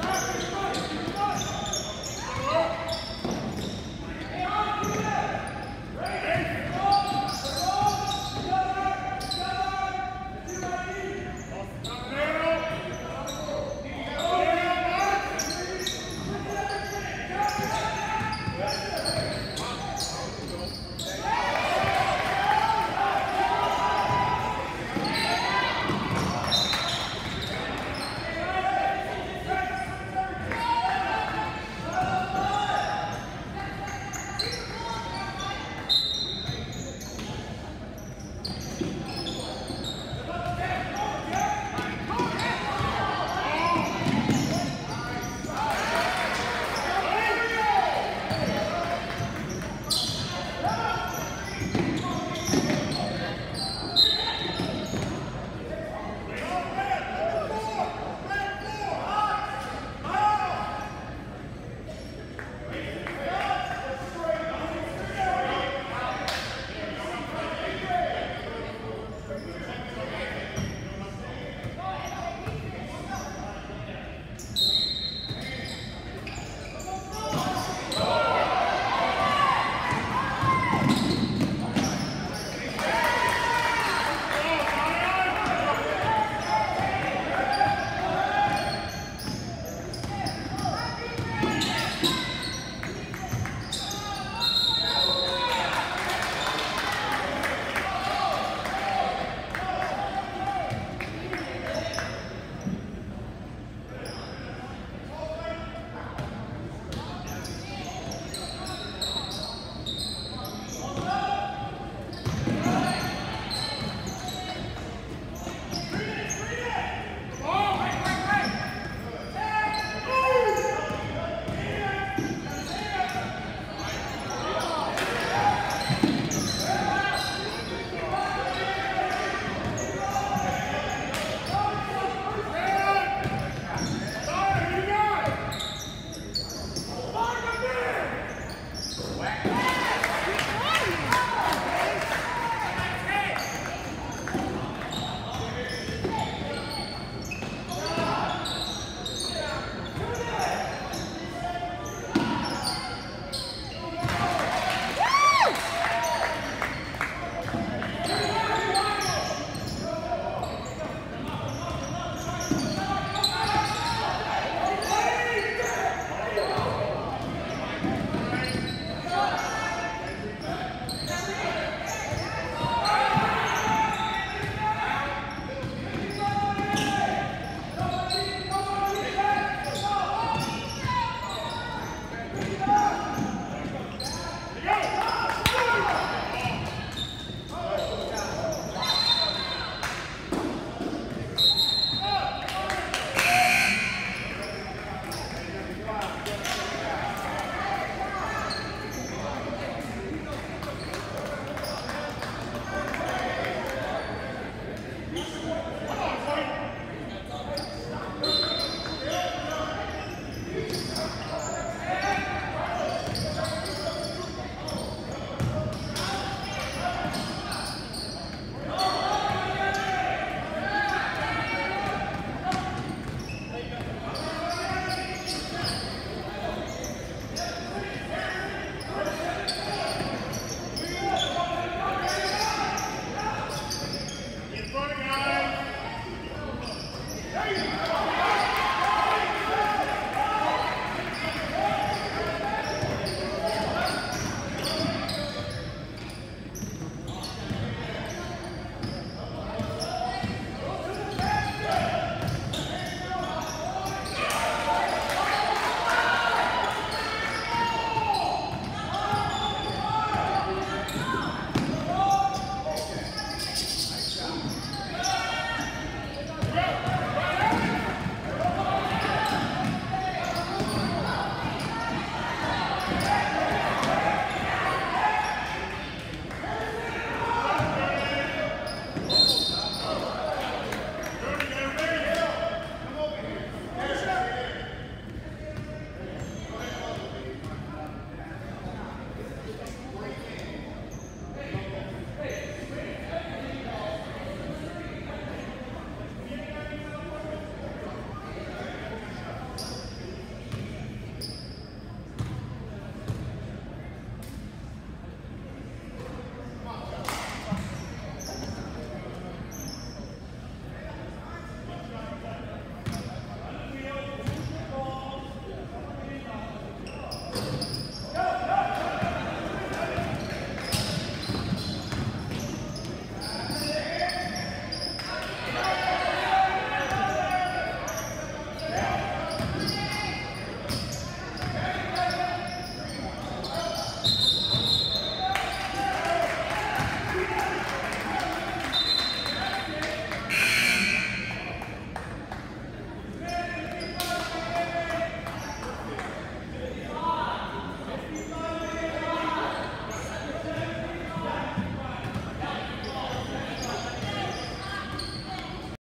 Go!